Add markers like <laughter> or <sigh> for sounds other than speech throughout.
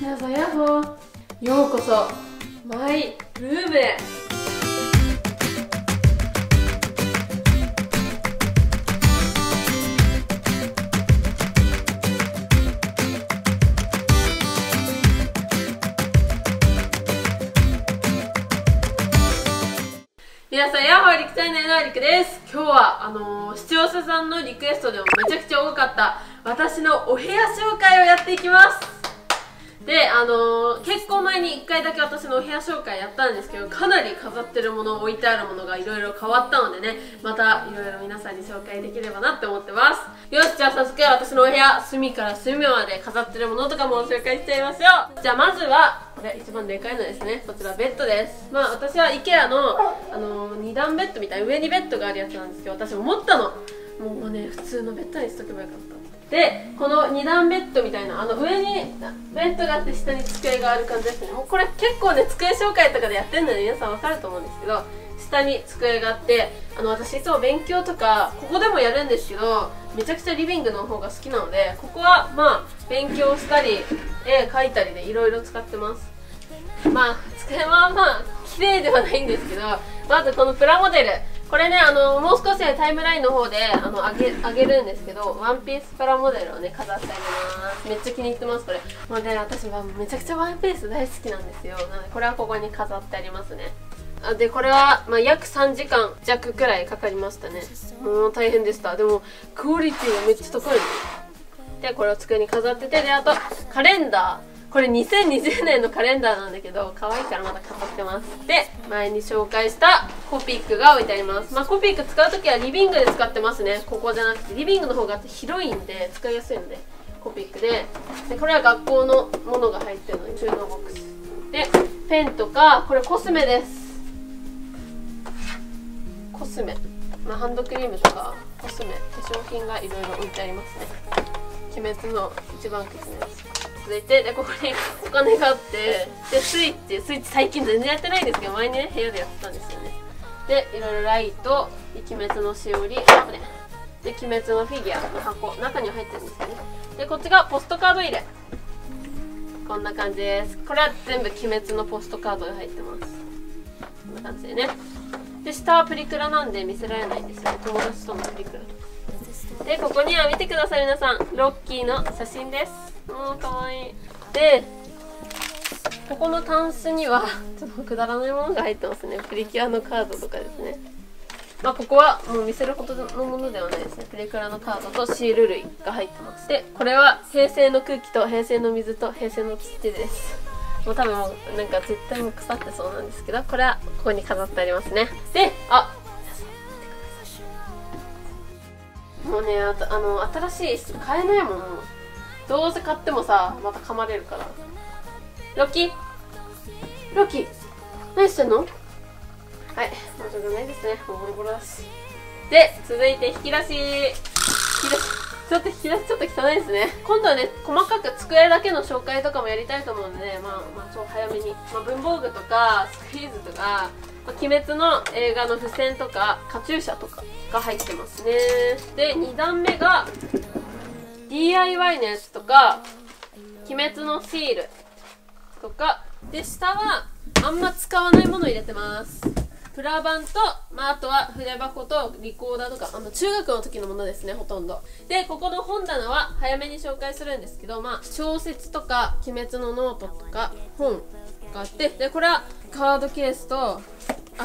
皆さんヤッホーようこそマイルームへ皆さん、ヤッホー陸チャンネルのりくです。今日は、あのー視聴者さんのリクエストでもめちゃくちゃ多かった、私のお部屋紹介をやっていきます。で、あのー結構前に1回だけ私のお部屋紹介やったんですけど、かなり飾ってるもの、置いてあるものがいろいろ変わったのでね、またいろいろ皆さんに紹介できればなって思ってます。よし、じゃあ早速私のお部屋、隅から隅まで飾ってるものとかも紹介しちゃいましょう。じゃあまずは、これ一番でかいのですねこちらベッドですまあ私は IKEA の、あのー、2段ベッドみたいな上にベッドがあるやつなんですけど私思ったのもうね普通のベッドにしとけばよかったでこの2段ベッドみたいなあの上にベッドがあって下に机がある感じですね。もうこれ結構ね机紹介とかでやってるので皆さんわかると思うんですけど下に机があってあの私いつも勉強とかここでもやるんですけどめちゃくちゃリビングの方が好きなのでここはまあ勉強したり絵描いたりでいろいろ使ってます。まあ机はまあ綺麗ではないんですけどまずこのプラモデル。これねあのもう少しタイムラインの方であの上げ上げるんですけどワンピースプラモデルをね飾ってあげます。めっちゃ気に入ってますこれ。もうね私はめちゃくちゃワンピース大好きなんですよなのでこれはここに飾ってありますねでこれは、まあ、約3時間弱くらいかかりましたねもう大変でしたでもクオリティがめっちゃ高いのでこれを机に飾っててであとカレンダーこれ2020年のカレンダーなんだけど可愛いからまだ飾ってます。で前に紹介したコピックが置いてあります。まあコピック使う時はリビングで使ってますね。ここじゃなくてリビングの方が広いんで使いやすいのでコピックで。でこれは学校のものが入ってるのに収納ボックス。でペンとかこれコスメです。コスメ、まあ、ハンドクリームとかコスメ。化粧品がいろいろ置いてありますね。鬼滅の一番くじのやつ続いてでここにお金があってでスイッチスイッチ最近全然やってないんですけど前にね部屋でやってたんですよね。でいろいろライト鬼滅のしおりこれで鬼滅のフィギュアの箱中には入ってるんですよね。でこっちがポストカード入れ。こんな感じです。これは全部鬼滅のポストカードが入ってます。こんな感じでね。で下はプリクラなんで見せられないんですよね。友達とのプリクラ。でここには見てください皆さん。ロッキーの写真です。もうかわいい。でここのタンスには <laughs> ちょっとくだらないものが入ってますね。プリキュアのカードとかですね。まあここはもう見せるほどのものではないですね。プリクラのカードとシール類が入ってます。でこれは平成の空気と平成の水と平成の土です。もう多分もうなんか絶対も腐ってそうなんですけどこれはここに飾ってありますね。であもうねあとあの新しい椅子買えないもんどうせ買ってもさまた噛まれるから。ロッキー？ロッキー何してんの？はいもうしょうがないですね。ボロボロだし。で続いて引き出し。引き出し。ちょっと引き出しちょっと汚いですね。今度はね細かく机だけの紹介とかもやりたいと思うのでまあまあ超早めに、まあ、文房具とかスクイーズとかまあ鬼滅の映画の付箋とかカチューシャとかが入ってますね。で2段目が DIY のやつとか鬼滅のシールとか。で下はあんま使わないもの入れてます。プラ板と、まあ、あとは筆箱とリコーダーとか。あの中学の時のものですねほとんど。でここの本棚は早めに紹介するんですけど、まあ、小説とか鬼滅のノートとか本があって。でこれはカードケースとあ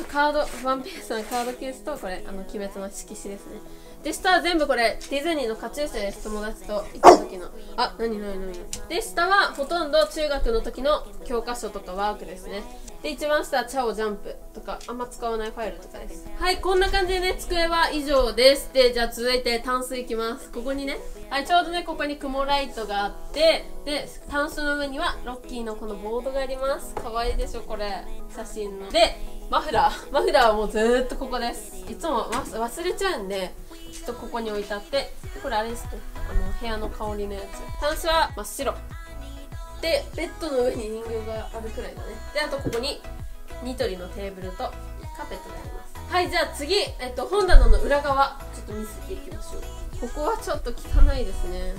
カードワンピースのカードケースとこれあの鬼滅の色紙ですね。で下は全部これディズニーのカチューシャです友達と行った時の。あ何何何。で下はほとんど中学の時の教科書とかワークですね。で一番下はチャオジャンプとかあんま使わないファイルとかです。はいこんな感じでね机は以上です。でじゃあ続いてタンスいきます。ここにね。はいちょうどねここに雲ライトがあってでタンスの上にはロッキーのこのボードがあります。可愛いでしょこれ。写真の。でマフラー。マフラーはもうずーっとここです。いつも忘忘れちゃうんでちょっとここに置いてあってこれあれですね。あの部屋の香りのやつ。タンスは真っ白。でベッドの上に人形があるくらいだね。であとここにニトリのテーブルとカーペットがあります。はいじゃあ次、えっと、本棚の裏側。ちょっと見せていきましょう。ここはちょっと汚いですね。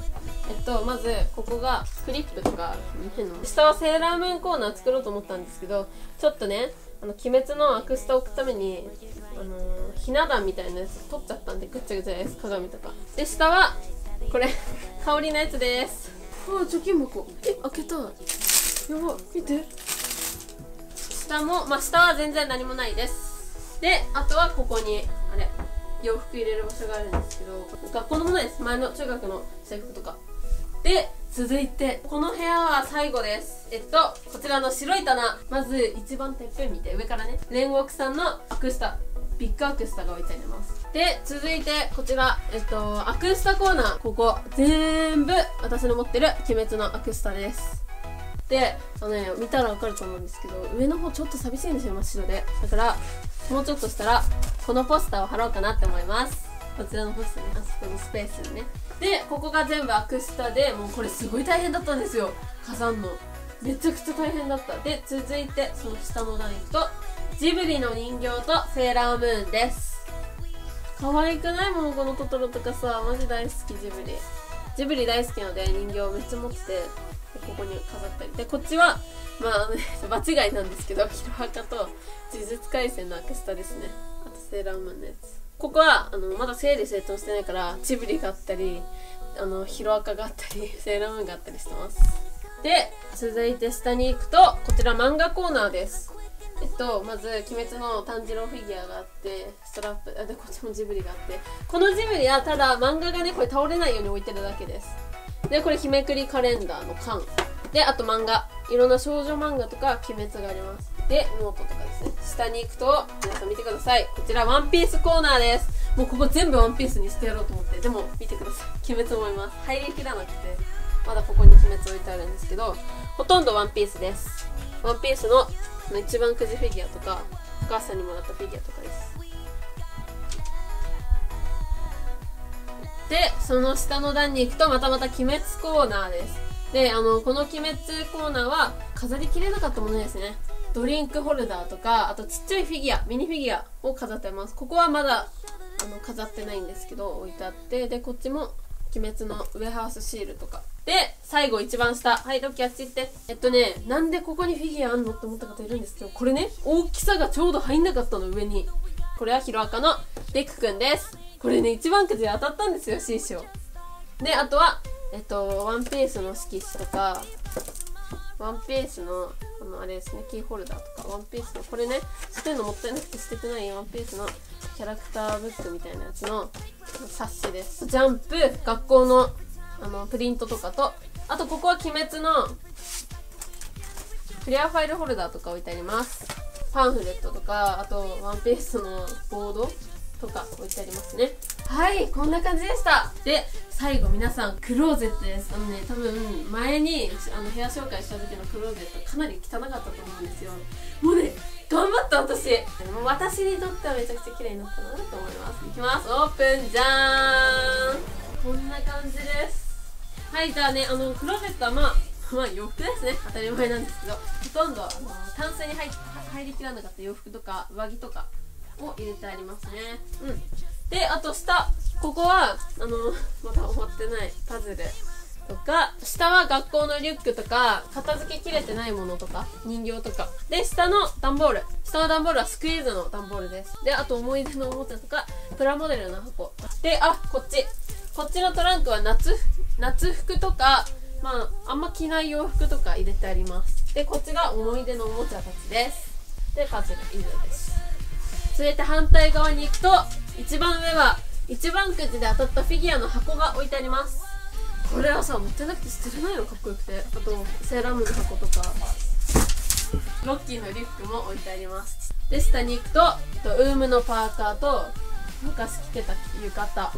えっとまずここがクリップとか見てんの。下はセーラームーンコーナー作ろうと思ったんですけどちょっとねあの鬼滅のアクスタ置くためにあのー、ひな壇みたいなやつ取っちゃったんでぐっちゃぐちゃです鏡とか。で下はこれ香りのやつです。あ貯金箱え開けたやば見て。下もまあ下は全然何もないです。であとはここにあれ洋服入れる場所があるんですけど学校のものです。前の中学の制服とか。で続いてこの部屋は最後です。えっとこちらの白い棚。まず一番てっぺん見て上からね。煉獄さんのアクスタビッグアクスタが置いてあります。で続いてこちらえっとアクスタコーナー。ここ全部私の持ってる鬼滅のアクスタです。であのね見たらわかると思うんですけど上の方ちょっと寂しいんですよ真っ白で。だからもうちょっとしたらこのポスターを貼ろうかなって思います。こちらのポスターねあそこのスペースにね。でここが全部アクスタでもうこれすごい大変だったんですよ。飾んの。めちゃくちゃ大変だった。で続いてその下の段行くとジブリの人形とセーラームーンです。可愛くないもんこのトトロとかさマジ大好きジブリ。ジブリ大好きなので人形めっちゃ持っててここに飾ったり。でこっちはまあ、ね、場違いなんですけどヒロアカと呪術廻戦のアクスタですね。あとセーラームーンのやつ。ここはあのまだ整理整頓してないからジブリがあったりあのヒロアカがあったり <laughs> セーラームーンがあったりしてます。で続いて下に行くとこちら漫画コーナーです。えっとまず「鬼滅」の炭治郎フィギュアがあってストラップあでこっちもジブリがあってこのジブリはただ漫画がねこれ倒れないように置いてるだけです。でこれ日めくりカレンダーの缶。であと漫画。いろんな少女漫画とか鬼滅があります。でノートとかですね。下に行くと皆さん見てください。こちらワンピースコーナーです。もうここ全部ワンピースにしてやろうと思って。でも見てください。鬼滅思います。入りきらなくて。まだここに鬼滅置いてあるんですけどほとんどワンピースです。ワンピースの一番くじフィギュアとかお母さんにもらったフィギュアとかです。でその下の段に行くとまたまた鬼滅コーナーです。であのこの鬼滅コーナーは飾りきれなかったものですね。ドリンクホルダーとかあとちっちゃいフィギュアミニフィギュアを飾ってます。ここはまだあの飾ってないんですけど置いてあって。でこっちも鬼滅のウェハースシールとかで最後一番下。はいロッキーあっち行って。えっとねなんでここにフィギュアあんのって思った方いるんですけどこれね大きさがちょうど入んなかったの上に。これはヒロアカのデクくんです。これね一番くじ当たったんですよ C 賞であとはえっとワンピースの色紙とかワンピースのあのあれですねキーホルダーとかワンピースのこれね捨てるのもったいなくて捨ててないワンピースのキャラクターブックみたいなやつの冊子です。ジャンプ学校のあのプリントとかとあとここは鬼滅のクリアファイルホルダーとか置いてあります。パンフレットとかあとワンピースのボードとか置いてありますね。はいこんな感じでした。で最後皆さんクローゼットです。あのね多分前にあの部屋紹介した時のクローゼットかなり汚かったと思うんですよ。もうね頑張った私。私にとってはめちゃくちゃ綺麗になったなと思います。いきます。オープンじゃーんこんな感じです。はいじゃあねあのクローゼットはまあまあ洋服ですね。当たり前なんですけどほとんどあのタンスに入入りきらなかった洋服とか上着とかを入れてありますね。うん。であと下。ここはあのまだ終わってないパズルとか下は学校のリュックとか片付けきれてないものとか人形とか。で下の段ボール。下の段ボールはスクイーズの段ボールです。であと思い出のおもちゃとかプラモデルの箱。であこっち。こっちのトランクは夏。夏服とかまああんま着ない洋服とか入れてあります。でこっちが思い出のおもちゃたちです。でパズル以上です。続いて反対側に行くと一番上は一番くじで当たったフィギュアの箱が置いてあります。これはさ持ってなくて捨てれないのかっこよくて。あとセーラームーンの箱とか。ロッキーのリュックも置いてあります。で下に行くとウームのパーカーと昔着てた浴衣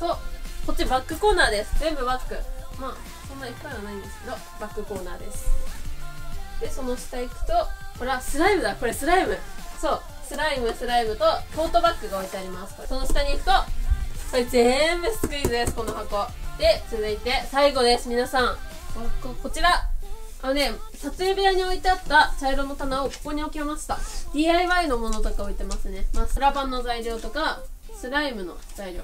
とこっちバックコーナーです。全部バック。まあそんないっぱいはないんですけどバックコーナーです。でその下行くとこれはスライムだ。これスライム。そう。スライムスライムとトートバッグが置いてあります。その下に行くとこれ全部スクイーズですこの箱。で続いて最後です皆さん。ここちら。あのね撮影部屋に置いてあった茶色の棚をここに置きました。DIY のものとか置いてますね。まあスラバンの材料とかスライムの材料。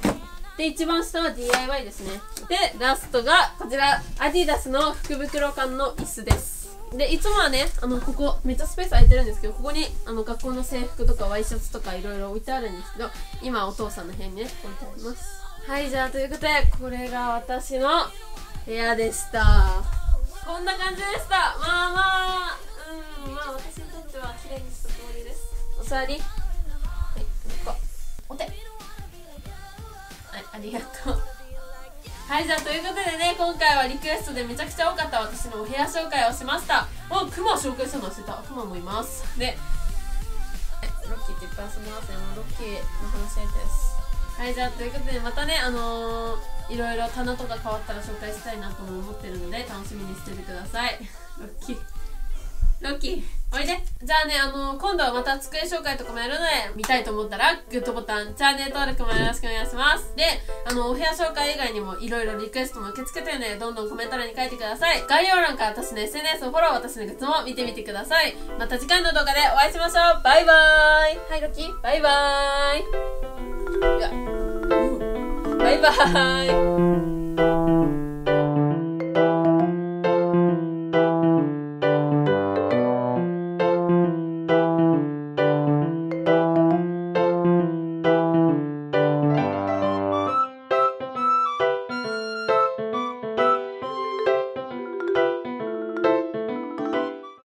で一番下は DIY ですね。でラストがこちらアディダスの福袋感の椅子です。でいつもはねあのここめっちゃスペース空いてるんですけどここにあの学校の制服とかワイシャツとかいろいろ置いてあるんですけど今お父さんの部屋にね置いてあります。はいじゃあということでこれが私の部屋でした。こんな感じでした。まあまあうんまあ私にとっては綺麗にしたつもりです。お座り。はいこ。お手。ありがとう。はいじゃあということでね今回はリクエストでめちゃくちゃ多かった私のお部屋紹介をしました。おクマ紹介するの忘れた。クマもいます。でロッキーっていっぱい遊んでますねもうロッキーの話し相手です。はいじゃあということでまたねあのー、いろいろ棚とか変わったら紹介したいなとも思ってるので楽しみにしててください。ロッキー。ロッキー。おいで。じゃあねあのー、今度はまた机紹介とかもやるので見たいと思ったらグッドボタンチャンネル登録もよろしくお願いします。であのお部屋紹介以外にもいろいろリクエストも受け付けてるのでどんどんコメント欄に書いてください。概要欄から私の SNS をフォロー私のグッズも見てみてください。また次回の動画でお会いしましょう。バイバーイ。はいロッキー。バイバーイバイバーイ